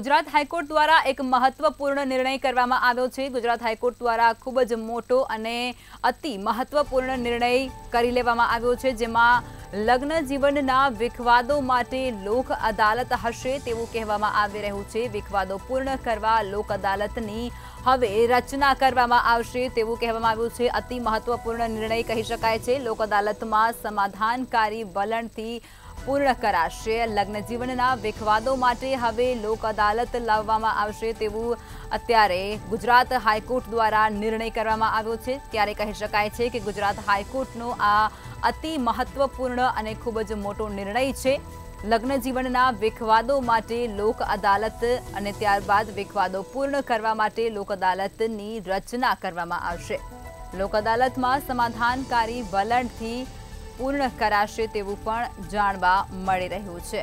Gujarat high court દ્વારા એક મહત્વપૂર્ણ નિર્ણય કરવામાં આવ્યો છે ગુજરાત હાઈકોર્ટ દ્વારા ખૂબ જ મોટો અને અતિ મહત્વપૂર્ણ નિર્ણય કરી લેવામાં આવ્યો છે જેમાં લગ્ન જીવનના વિખવાદો માટે લોક અદાલત હશે તેવું કહેવામાં આવી રહ્યું છે વિખવાદો પૂર્ણ કરવા લોક અદાલતની હવે રચના કરવામાં આવશે તેવું કહેવામાં આવ્યું છે અતિ મહત્વપૂર્ણ નિર્ણય કહી શકાય છે લોક અદાલતમાં સમાધાનકારી બળણથી પૂર્ણ કર าศે લગ્ન જીવનના વિખવાદો માટે હવે લોક અદાલત લાવવામાં આવશે તેવું અત્યારે ગુજરાત હાઈકોર્ટ દ્વારા નિર્ણય કરવામાં આવ્યો છે ત્યારે કહી શકાય છે કે ગુજરાત હાઈકોર્ટનો આ અત્યંત મહત્વપૂર્ણ અને ખૂબ જ મોટો નિર્ણય છે લગ્ન જીવનના વિખવાદો માટે લોક અદાલત અને ત્યાર બાદ વિખવાદો પૂર્ણ કરવા માટે લોક અદાલતની રચના કરવામાં આવશે લોક અદાલતમાં સમાધાનકારી વલણથી પૂર્ણ કરાશે તેવું પણ જાણવા મળી રહ્યું છે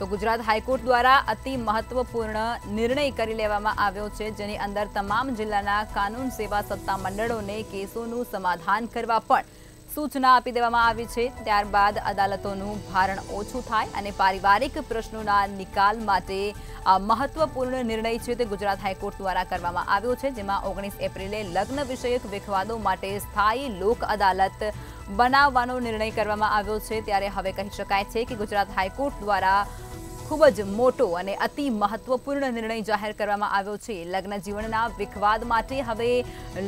તો ગુજરાત હાઈકોર્ટ દ્વારા અતિ મહત્વપૂર્ણ નિર્ણય કરી લેવામાં આવ્યો છે જેની અંદર તમામ જિલ્લાના કાનૂન સેવા સત્તા મંડળોને કેસોનું સમાધાન કરવા પણ सूचना આપી દેવામાં આવી છે ત્યારબાદ અદાલતોનો ભારણ ઓછું થાય અને પારિવારિક પ્રશ્નોના નિકાલ માટે મહત્વપૂર્ણ નિર્ણય છે તે ગુજરાત હાઈકોર્ટ દ્વારા કરવામાં આવ્યો છે જેમાં 19 એપ્રિલે લગ્ન વિષયક વિખવાદો માટે સ્થાયી લોક અદાલત બનાવવાનો નિર્ણય કરવામાં આવ્યો છે ત્યારે હવે કહી શકાય છે કે ગુજરાત હાઈકોર્ટ દ્વારા ખૂબ જ મોટો અને અતિ મહત્વપૂર્ણ નિર્ણય જાહેર કરવામાં આવ્યો છે લગ્ન જીવનના વિખવાદ માટે હવે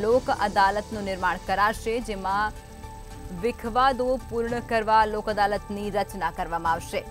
લોક અદાલતનું નિર્માણ કરાશે જેમાં વિખવાદો પૂર્ણ કરવા લોક અદાલતની રચના કરવામાં આવશે